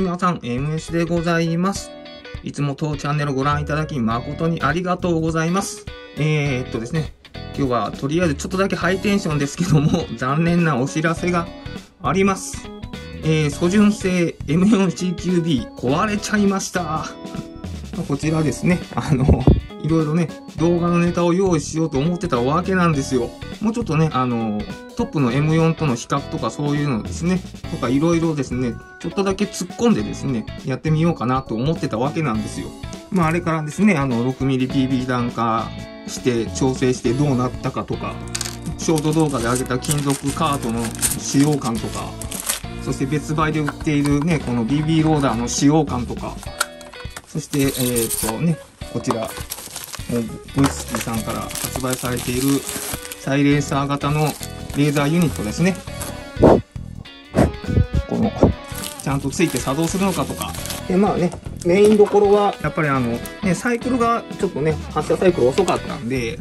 皆さん、MS でございます。いつも当チャンネルご覧いただき誠にありがとうございます。えー、っとですね、今日はとりあえずちょっとだけハイテンションですけども、残念なお知らせがあります。えー、素純正 M4CQB 壊れちゃいました。こちらですね、あの、いろいろね、動画のネタを用意しようと思ってたわけなんですよ。もうちょっとね、あの、トップの M4 との比較とかそういうのですね、とかいろいろですね、ちょっとだけ突っ込んでですね、やってみようかなと思ってたわけなんですよ。まああれからですね、あの、6mmPB 弾化して調整してどうなったかとか、ショート動画で上げた金属カートの使用感とか、そして別売で売っているね、この BB ローダーの使用感とか、そして、えー、っとね、こちら、もう、ボイスキーさんから発売されているサイレーサー型のレーザーユニットですね。この、ちゃんとついて作動するのかとか。で、まあね、メインどころは、やっぱりあの、ね、サイクルがちょっとね、発射サイクル遅かったんで、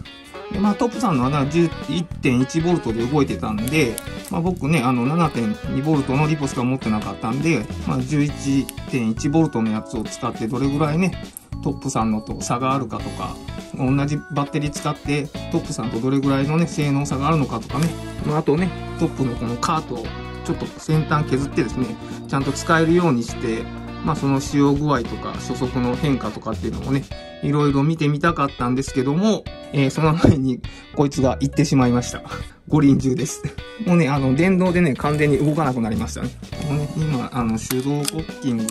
でまあ、トップさんのは1.1ボルトで動いてたんで、まあ、僕ね、あの7.2ボルトのリポしか持ってなかったんで、まあ、11.1ボルトのやつを使ってどれぐらいね、トップさんのと差があるかとか、同じバッテリー使ってトップさんとどれぐらいのね、性能差があるのかとかね、まあ、あとね、トップのこのカートをちょっと先端削ってですね、ちゃんと使えるようにして、まあその使用具合とか初速の変化とかっていうのもね、いろいろ見てみたかったんですけども、えー、その前にこいつが行ってしまいました。五輪中です。もうね、あの、電動でね、完全に動かなくなりましたね。もうね今、あの、手動コッキング、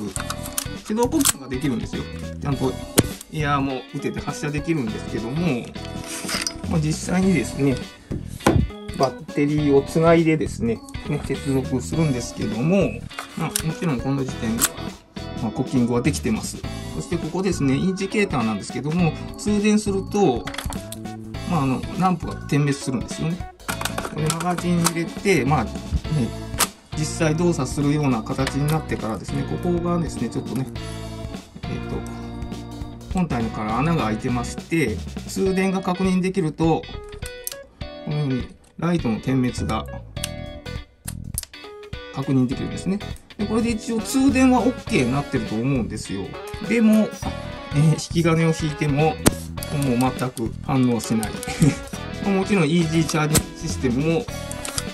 手動コッキングができるんですよ。ちゃんとエアーも打てて発射できるんですけども、まあ、実際にですね、バッテリーをつないでですね、ね接続するんですけども、まあ、もちろんこの時点では、まあ、コッキングはできてます。そしてここですね、インジケーターなんですけども、通電すると、まあ、あの、ランプが点滅するんですよね。これマガジン入れて、まあ、ね、実際動作するような形になってからですね、ここがですね、ちょっとね、えっ、と、本体のから穴が開いてまして、通電が確認できると、このようにライトの点滅が確認できるんですね。でこれで一応通電は OK になってると思うんですよ。でも、えー引き金を引いても、もう全く反応しない。もちろん EG チャージシステムも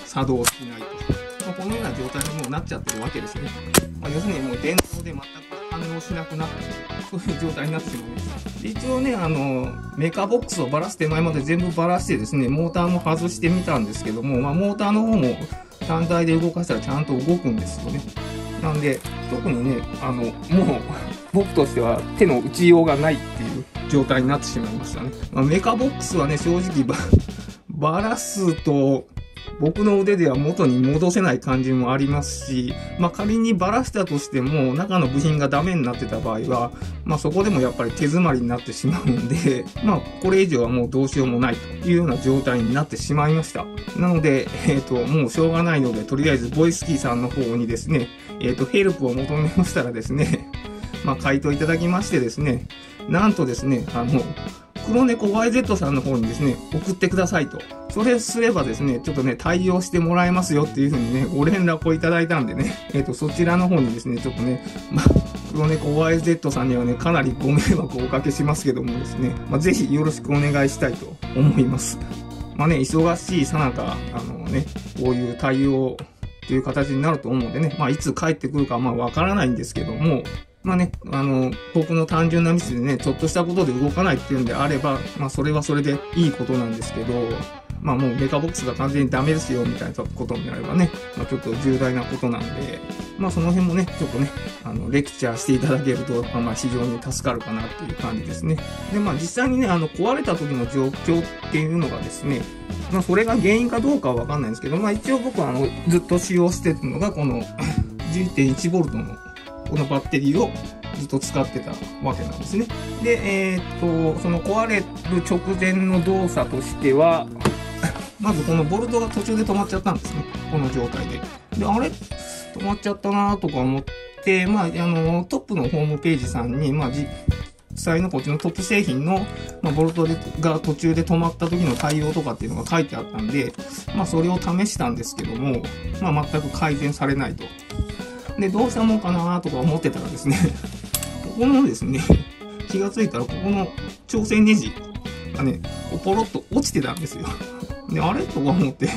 作動しないと。まあ、このような状態にもなっちゃってるわけですね。まあ、要するにもう電動で全く反応しなくなったそういう状態になってしまいました。で一応ね、あの、メカボックスをばらす手前まで全部ばらしてですね、モーターも外してみたんですけども、まあ、モーターの方も単体で動かしたらちゃんと動くんですよね。なんで、特にね、あの、もう、僕としては手の打ちようがないっていう状態になってしまいましたね。まあ、メカボックスはね、正直ば、ばらすと、僕の腕では元に戻せない感じもありますし、まあ仮にばらしたとしても、中の部品がダメになってた場合は、まあそこでもやっぱり手詰まりになってしまうんで、まあこれ以上はもうどうしようもないというような状態になってしまいました。なので、えっ、と、もうしょうがないので、とりあえずボイスキーさんの方にですね、えっ、と、ヘルプを求めましたらですね、まあ回答いただきましてですね、なんとですね、あの、黒猫 YZ さんの方にですね、送ってくださいと。それすればですね、ちょっとね、対応してもらえますよっていうふうにね、ご連絡をいただいたんでね、えっ、と、そちらの方にですね、ちょっとね、ま、黒猫 YZ さんにはね、かなりご迷惑をおかけしますけどもですね、まあ、ぜひよろしくお願いしたいと思います。まあね、忙しいさなか、あのね、こういう対応という形になると思うのでね、まあ、いつ帰ってくるかまあわからないんですけども、まあね、あの、僕の単純なミスでね、ちょっとしたことで動かないっていうんであれば、まあそれはそれでいいことなんですけど、まあもうメカボックスが完全にダメですよみたいなことになればね、まあちょっと重大なことなんで、まあその辺もね、ちょっとね、あの、レクチャーしていただけると、まあまあ非常に助かるかなっていう感じですね。で、まあ実際にね、あの、壊れた時の状況っていうのがですね、まあそれが原因かどうかはわかんないんですけど、まあ一応僕はあの、ずっと使用してるのがこの 11.1V のこのバッテリーをずっと使ってたわけなんですね。で、えーっと、その壊れる直前の動作としては、まずこのボルトが途中で止まっちゃったんですね。この状態で。で、あれ？止まっちゃったなとか思って、まあ、あの、トップのホームページさんに、まあ、実際のこっちのトップ製品の、まあ、ボルトでが途中で止まった時の対応とかっていうのが書いてあったんで、まあ、それを試したんですけども、まあ、全く改善されないと。で、どうしたもんかなとか思ってたらですね、ここのですね、気がついたらここの調整ネジがね、ポロッと落ちてたんですよ。で、あれとか思って、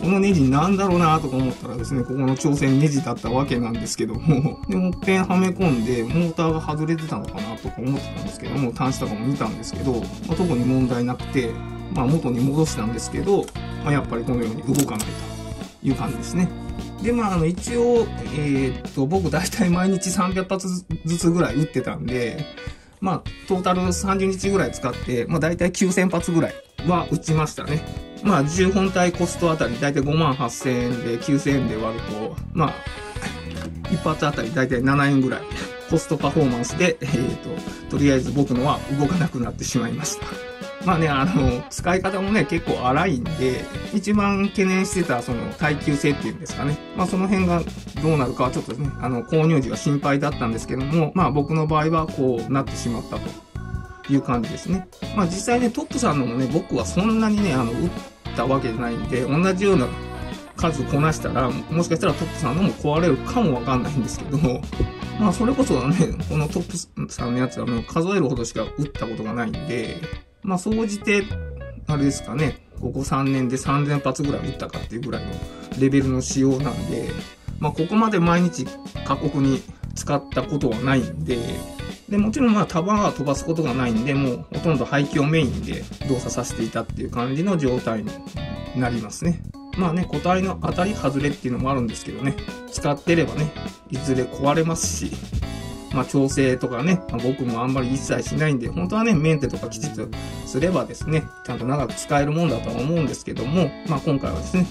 このネジなんだろうなとか思ったらですね、ここの調整ネジだったわけなんですけども、で、もっぺんはめ込んで、モーターが外れてたのかなとか思ってたんですけども、端子とかも見たんですけど、まあ、特に問題なくて、まあ元に戻したんですけど、まあ、やっぱりこのように動かないという感じですね。で、まあ、あの、一応、えー、っと、僕大体毎日300発ずつぐらい撃ってたんで、まあ、トータル30日ぐらい使って、まあ、大体9000発ぐらいは撃ちましたね。まあ、10本体コストあたり大体5万8000円で9000円で割ると、まあ、一発あたり大体7円ぐらい。コストパフォーマンスで、えっ、と、とりあえず僕のは動かなくなってしまいました。まあね、あの、使い方もね、結構荒いんで、一番懸念してた、その、耐久性っていうんですかね。まあその辺がどうなるかはちょっとね、あの、購入時は心配だったんですけども、まあ僕の場合はこうなってしまったという感じですね。まあ実際ね、トップさんのもね、僕はそんなにね、あの、打ったわけじゃないんで、同じような数こなしたら、もしかしたらトップさんのも壊れるかもわかんないんですけど、まあそれこそね、このトップさんのやつはね、数えるほどしか打ったことがないんで、まあ、総じて、あれですかね、ここ3年で3000発ぐらい撃ったかっていうぐらいのレベルの仕様なんで、まあ、ここまで毎日過酷に使ったことはないんで、で、もちろんまあ、束は飛ばすことがないんで、もうほとんど排気をメインで動作させていたっていう感じの状態になりますね。まあね、個体の当たり外れっていうのもあるんですけどね、使ってればね、いずれ壊れますし、まあ、調整とかね、まあ、僕もあんまり一切しないんで、本当はね、メンテとかきちっとすればですね、ちゃんと長く使えるもんだとは思うんですけども、まあ、今回はですね、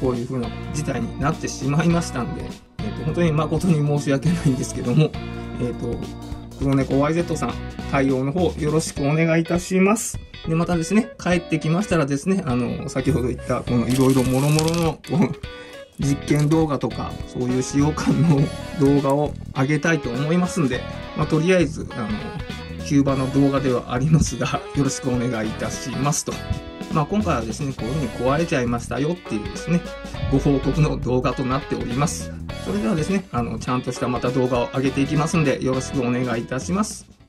こういう風な事態になってしまいましたんで、えっ、ー、と、本当に誠に申し訳ないんですけども、えっ、ー、と、黒猫 YZ さん、対応の方よろしくお願いいたします。で、またですね、帰ってきましたらですね、あの、先ほど言った、このいろいろもろもろの、実験動画とか、そういう使用感の動画を上げたいと思いますんで、まあ、とりあえず、あの、キューバの動画ではありますが、よろしくお願いいたしますと。まあ、今回はですね、こういう風に壊れちゃいましたよっていうですね、ご報告の動画となっております。それではですね、あの、ちゃんとしたまた動画を上げていきますんで、よろしくお願いいたします。